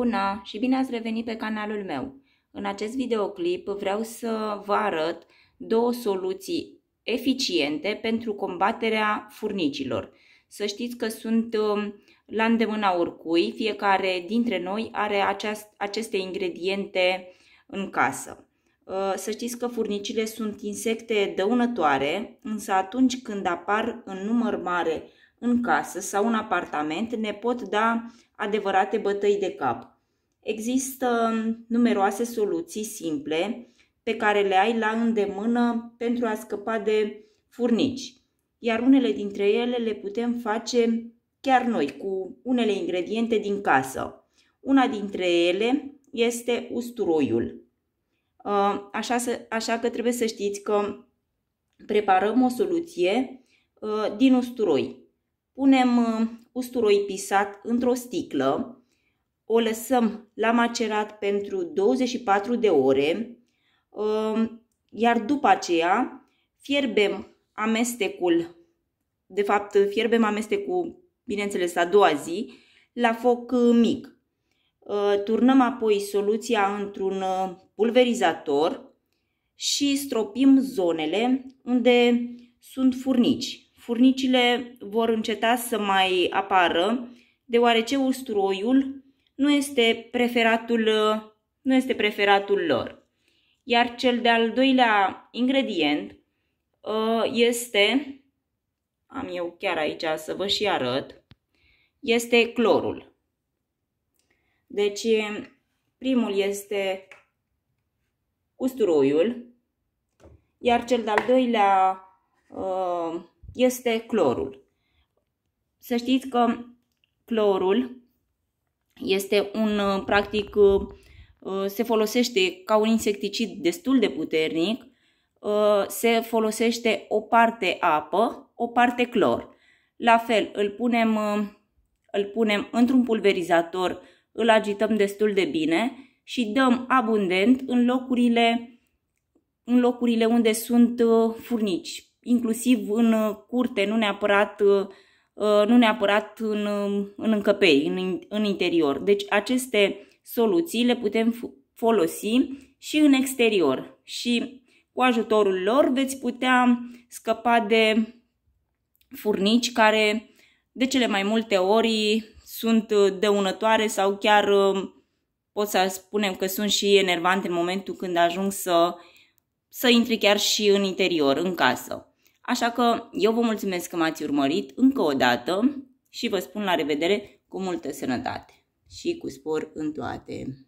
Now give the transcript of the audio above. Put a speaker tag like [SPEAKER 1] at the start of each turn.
[SPEAKER 1] Bună și bine ați revenit pe canalul meu! În acest videoclip vreau să vă arăt două soluții eficiente pentru combaterea furnicilor. Să știți că sunt um, la îndemâna oricui, fiecare dintre noi are aceast, aceste ingrediente în casă. Uh, să știți că furnicile sunt insecte dăunătoare, însă atunci când apar în număr mare în casă sau în apartament, ne pot da adevărate bătăi de cap. Există numeroase soluții simple pe care le ai la îndemână pentru a scăpa de furnici, iar unele dintre ele le putem face chiar noi, cu unele ingrediente din casă. Una dintre ele este usturoiul. Uh, așa, să, așa că trebuie să știți că preparăm o soluție uh, din usturoi. Punem uh, usturoi pisat într-o sticlă, o lăsăm la macerat pentru 24 de ore, iar după aceea fierbem amestecul, de fapt fierbem amestecul, bineînțeles, a doua zi, la foc mic. Turnăm apoi soluția într-un pulverizator și stropim zonele unde sunt furnici. Furnicile vor înceta să mai apară, deoarece usturoiul nu este preferatul, nu este preferatul lor. Iar cel de-al doilea ingredient uh, este, am eu chiar aici să vă și arăt, este clorul. Deci, primul este usturoiul, iar cel de-al doilea uh, este clorul. Să știți că clorul este un, uh, practic, uh, se folosește ca un insecticid destul de puternic, se folosește o parte apă, o parte clor. La fel, îl punem, îl punem într-un pulverizator, îl agităm destul de bine și dăm abundent în locurile, în locurile unde sunt uh, furnici, inclusiv în uh, curte, nu neapărat, uh, nu neapărat în, în încăperi, în, în interior. Deci aceste soluții le putem folosi și în exterior și cu ajutorul lor veți putea scăpa de furnici care de cele mai multe ori sunt dăunătoare sau chiar pot să spunem că sunt și enervante în momentul când ajung să, să intri chiar și în interior, în casă. Așa că eu vă mulțumesc că m-ați urmărit încă o dată și vă spun la revedere cu multă sănătate și cu spor în toate.